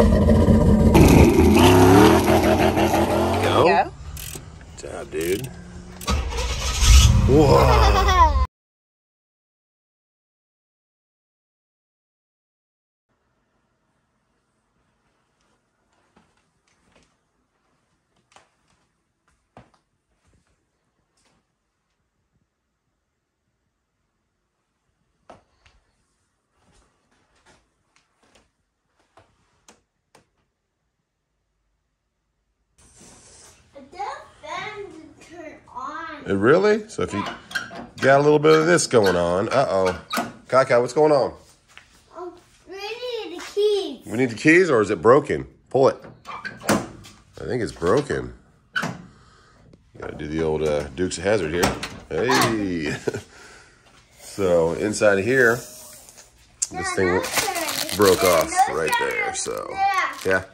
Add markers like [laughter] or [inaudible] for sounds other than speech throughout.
Go. Go. Good job, dude. [laughs] Whoa. That fan to turn on. Uh, Really? So if you got a little bit of this going on, uh-oh. Kaka, what's going on? Oh, we need the keys. We need the keys or is it broken? Pull it. I think it's broken. Gotta do the old uh, Dukes of Hazzard here. Hey. [laughs] so inside of here, this thing broke off right there. So yeah,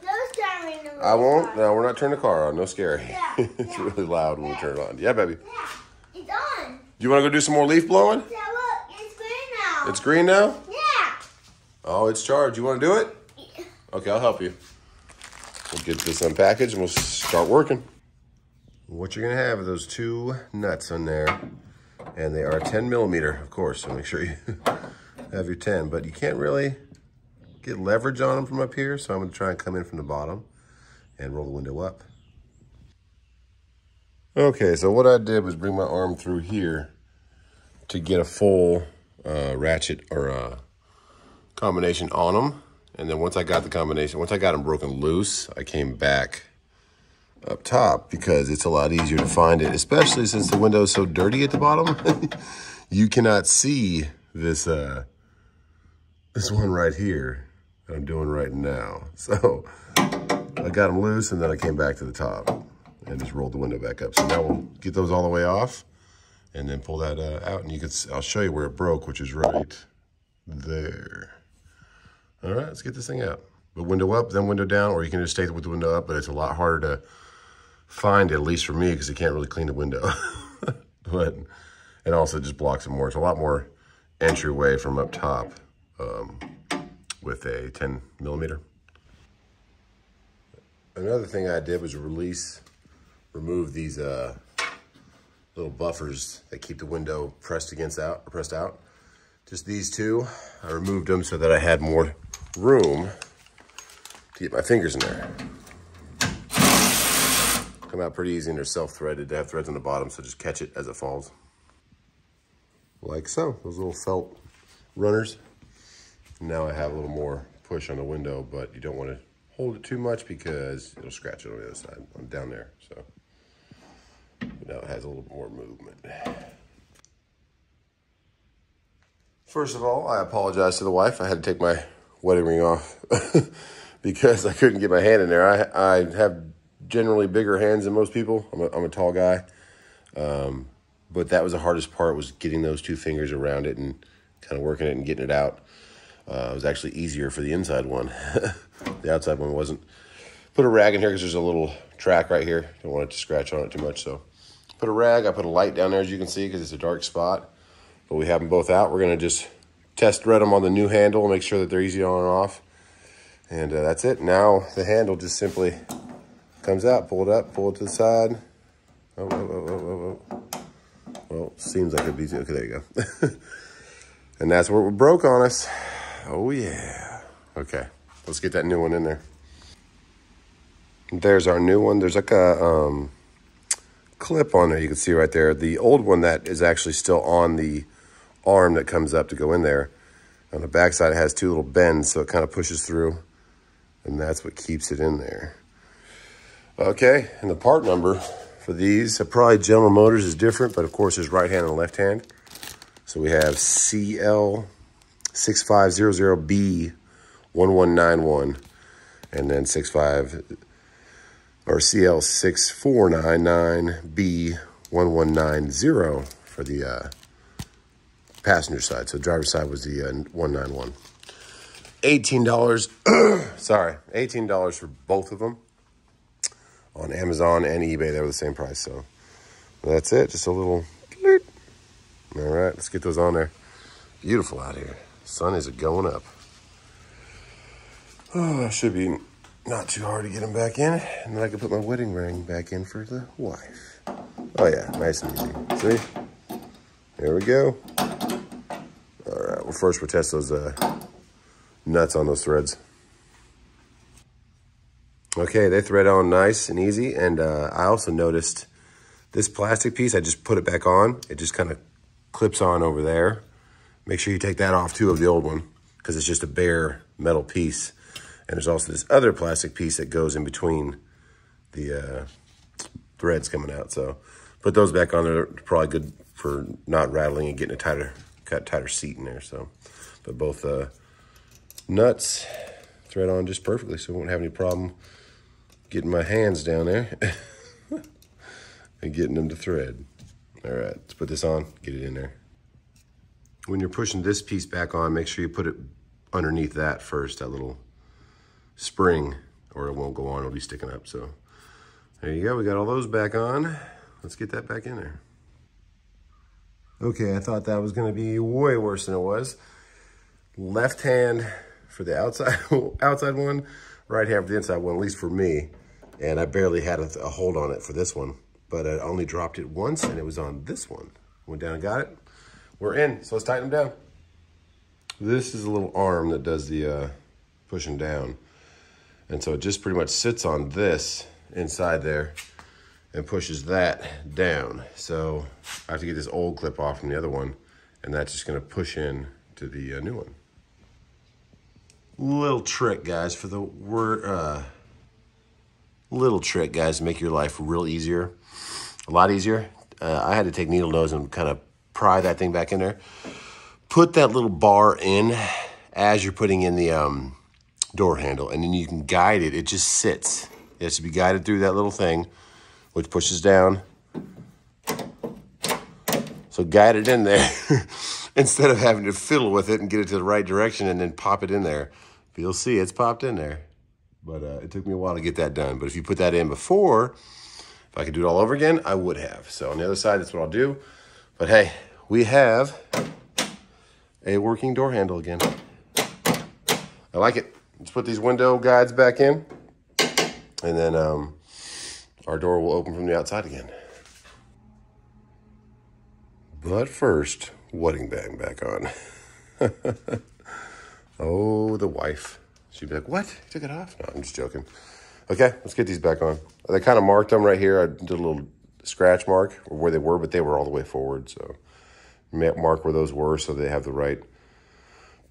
I won't. No, we're not turning the car on. No scary. Yeah, [laughs] it's yeah, really loud when we turn it on. Yeah, baby. Yeah, it's on. Do you want to go do some more leaf blowing? Yeah, look, it's green now. It's green now. yeah. Oh, it's charged. You want to do it? Yeah. Okay, I'll help you. We'll get this unpackaged and we'll start working. What you're gonna have are those two nuts on there, and they are 10 millimeter, of course. So make sure you [laughs] have your 10, but you can't really get leverage on them from up here. So I'm gonna try and come in from the bottom and roll the window up. Okay, so what I did was bring my arm through here to get a full uh, ratchet or uh, combination on them. And then once I got the combination, once I got them broken loose, I came back up top because it's a lot easier to find it, especially since the window is so dirty at the bottom. [laughs] you cannot see this uh, this one right here that I'm doing right now. [laughs] So I got them loose and then I came back to the top and just rolled the window back up. So now we'll get those all the way off and then pull that uh, out and you can, I'll show you where it broke, which is right there. All right, let's get this thing out. The window up, then window down, or you can just stay with the window up, but it's a lot harder to find, at least for me, because you can't really clean the window. [laughs] but and also just blocks it more. It's a lot more entryway from up top um, with a 10 millimeter. Another thing I did was release, remove these uh, little buffers that keep the window pressed against out, or pressed out. Just these two, I removed them so that I had more room to get my fingers in there. Come out pretty easy and they're self-threaded. They have threads on the bottom, so just catch it as it falls. Like so, those little felt runners. Now I have a little more push on the window, but you don't want to hold it too much because it'll scratch it on the other side, on down there. So but now it has a little more movement. First of all, I apologize to the wife. I had to take my wedding ring off [laughs] because I couldn't get my hand in there. I, I have generally bigger hands than most people. I'm a, I'm a tall guy. Um, but that was the hardest part was getting those two fingers around it and kind of working it and getting it out. Uh, it was actually easier for the inside one. [laughs] the outside one wasn't. Put a rag in here because there's a little track right here. Don't want it to scratch on it too much. So put a rag. I put a light down there as you can see because it's a dark spot. But we have them both out. We're going to just test thread them on the new handle, make sure that they're easy on and off. And uh, that's it. Now the handle just simply comes out. Pull it up, pull it to the side. Oh, oh, oh, oh, oh, oh. Well, seems like it'd be, okay, there you go. [laughs] and that's where it broke on us. Oh yeah. Okay, let's get that new one in there. There's our new one. There's like a um, clip on there you can see right there. The old one that is actually still on the arm that comes up to go in there. On the back side, it has two little bends, so it kind of pushes through, and that's what keeps it in there. Okay, and the part number for these, uh, probably General Motors is different, but of course there's right hand and left hand. So we have CL6500B1191, and then 65 or CL6499B1190 for the uh, passenger side. So driver's side was the uh, 191. $18, [clears throat] sorry, $18 for both of them. On Amazon and eBay, they were the same price. So that's it, just a little, all right, let's get those on there. Beautiful out here. Sun is going up. Oh, I should be not too hard to get them back in. And then I can put my wedding ring back in for the wife. Oh yeah, nice and easy. See? There we go. All right, well first we'll test those uh, nuts on those threads. Okay, they thread on nice and easy. And uh, I also noticed this plastic piece, I just put it back on. It just kind of clips on over there. Make sure you take that off too of the old one because it's just a bare metal piece. And there's also this other plastic piece that goes in between the uh, threads coming out. So put those back on. They're probably good for not rattling and getting a tighter, cut tighter seat in there. So, but both uh, nuts thread on just perfectly, so we won't have any problem getting my hands down there [laughs] and getting them to thread. All right, let's put this on, get it in there. When you're pushing this piece back on, make sure you put it underneath that first, that little spring, or it won't go on, it'll be sticking up. So there you go, we got all those back on. Let's get that back in there. Okay, I thought that was gonna be way worse than it was. Left hand for the outside, [laughs] outside one, right hand for the inside one, at least for me. And I barely had a, a hold on it for this one, but I only dropped it once and it was on this one. Went down and got it. We're in, so let's tighten them down. This is a little arm that does the uh, pushing down. And so it just pretty much sits on this inside there and pushes that down. So I have to get this old clip off from the other one and that's just gonna push in to the uh, new one. Little trick, guys, for the word, uh, little trick, guys, to make your life real easier, a lot easier. Uh, I had to take needle nose and kind of pry that thing back in there. Put that little bar in as you're putting in the um, door handle, and then you can guide it. It just sits. It has to be guided through that little thing, which pushes down. So guide it in there [laughs] instead of having to fiddle with it and get it to the right direction and then pop it in there. You'll see it's popped in there. But uh, it took me a while to get that done. But if you put that in before, if I could do it all over again, I would have. So on the other side, that's what I'll do. But hey, we have a working door handle again. I like it. Let's put these window guides back in. And then um, our door will open from the outside again. But first, wedding band back on. [laughs] oh, the wife. She'd be like, what? You took it off? No, I'm just joking. Okay, let's get these back on. They kind of marked them right here. I did a little scratch mark where they were, but they were all the way forward. So mark where those were so they have the right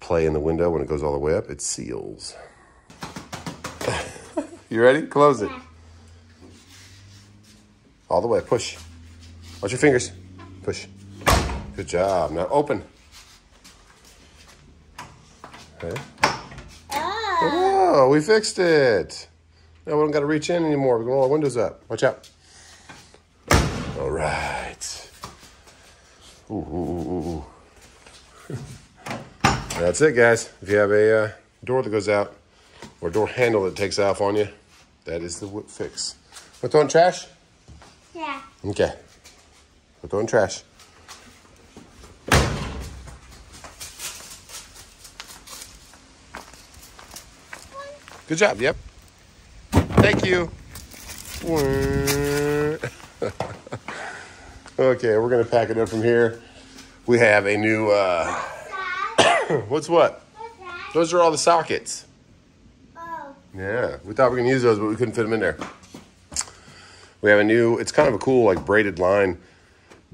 play in the window when it goes all the way up. It seals. [laughs] you ready? Close it. All the way. Push. Watch your fingers. Push. Good job. Now open. Okay. Ah. Oh, we fixed it. Now we don't got to reach in anymore. We got all the windows up. Watch out. All right. Ooh, ooh, ooh. That's it, guys. If you have a uh, door that goes out or door handle that takes off on you, that is the whip fix. We're throwing trash? Yeah. Okay. We're throwing trash. Good job. Yep. Thank you. Okay, we're gonna pack it up from here. We have a new. Uh, [coughs] what's what? What's? Those are all the sockets. Oh. Yeah, we thought we were gonna use those, but we couldn't fit them in there. We have a new. It's kind of a cool like braided line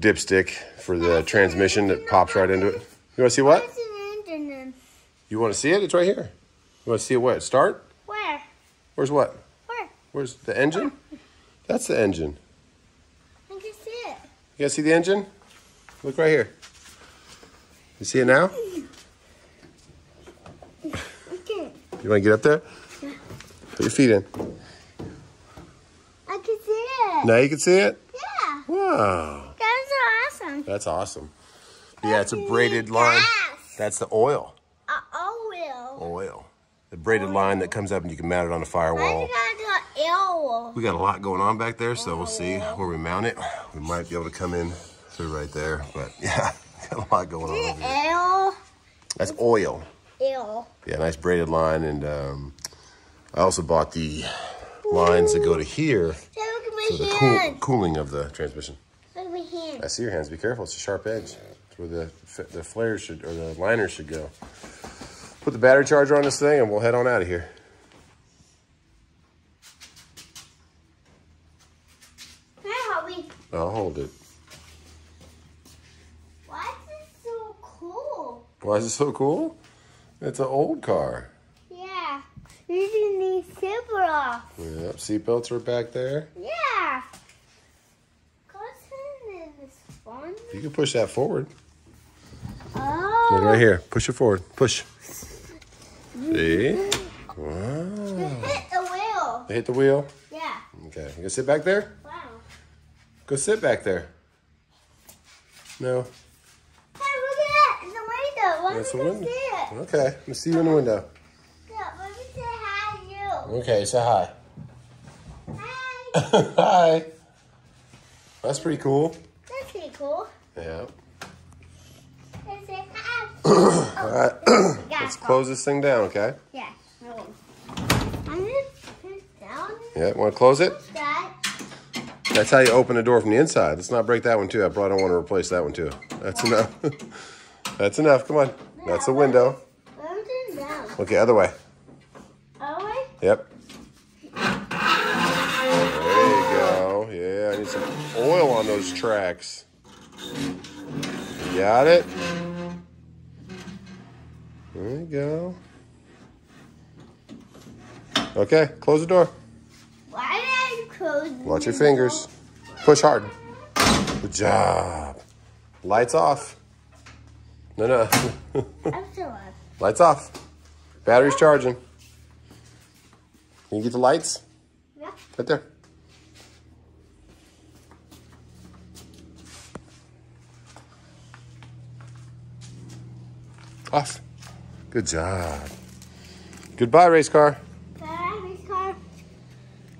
dipstick for the transmission that pops right into it. You want to see what? Where's an engine? You want to see it? It's right here. You want to see it? What? Start? Where? Where's what? Where? Where's the engine? That's the engine. I can see it. You guys see the engine? Look right here. You see it now? Okay. You want to get up there? Yeah. Put your feet in. I can see it. Now you can see it? Yeah. Wow. That's awesome. That's awesome. Yeah, it's a braided line. Gas. That's the oil. Uh, will. Oil. The braided line that comes up and you can mount it on a firewall. L. We got a lot going on back there, so we'll see where we mount it. We might be able to come in through right there, but [laughs] yeah, got a lot going on here. That's oil. L. Yeah, nice braided line, and um, I also bought the lines that go to here Say, look at my for the cool, cooling of the transmission. Look at my hand. I see your hands. Be careful. It's a sharp edge. It's where the the flares should or the liners should go. Put the battery charger on this thing, and we'll head on out of here. Can I help me? I'll hold it. Why is this so cool? Why is it so cool? It's an old car. Yeah. Using these zipper off. Yep. Seatbelts are back there. Yeah. Cousin is fun. You can push that forward. Oh. Look right here. Push it forward. Push. See? Wow. Hit the wheel. Hit the wheel. Yeah. Okay. You gonna sit back there? Go sit back there. No. Hey, look at that in the window. Let That's the window. see it. Okay. Let me see you in the window. Yeah, let me say hi to you. Okay. Say hi. Hi. [laughs] hi. That's pretty cool. That's pretty cool. Yeah. [coughs] Oh, let's. All right. Oh, [coughs] let's close this thing down, okay? Yeah. no. I'm gonna put it down. Yeah. Want to close it? That. That's how you open the door from the inside. Let's not break that one too. I probably don't want to replace that one too. That's enough. [laughs] That's enough. Come on. That's the window. Okay, other way. Other way? Yep. There you go. Yeah, I need some oil on those tracks. Got it? There you go. Okay, close the door. Why did I close the Watch your fingers. Push hard. Good job. Lights off. No, no. [laughs] I'm still up. Lights off. Battery's charging. Can you get the lights? Yeah. Right there. Off. Good job. Goodbye, race car. Bye, Miss Car.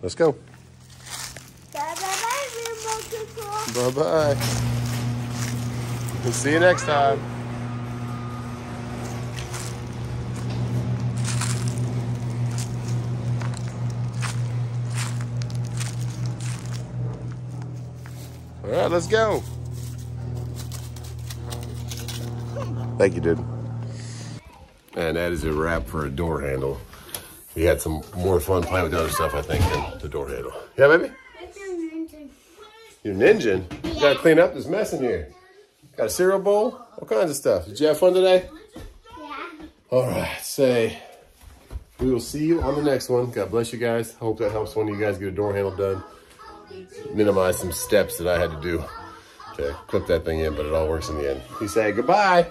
Let's go. Bye, bye, bye, Rainbow Control. Bye bye. We'll see you next time. All right, let's go. Thank you, dude. And that is a wrap for a door handle. We had some more fun playing with the other stuff, I think, than the door handle. Yeah, baby? What's your name? You're ninja. You gotta clean up this mess in here. Got a cereal bowl? All kinds of stuff. Did you have fun today? Yeah. All right, say we will see you on the next one. God bless you guys. Hope that helps one of you guys get a door handle done. Minimize some steps that I had to do to clip that thing in, but it all works in the end. You say goodbye.